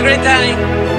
Have a great time.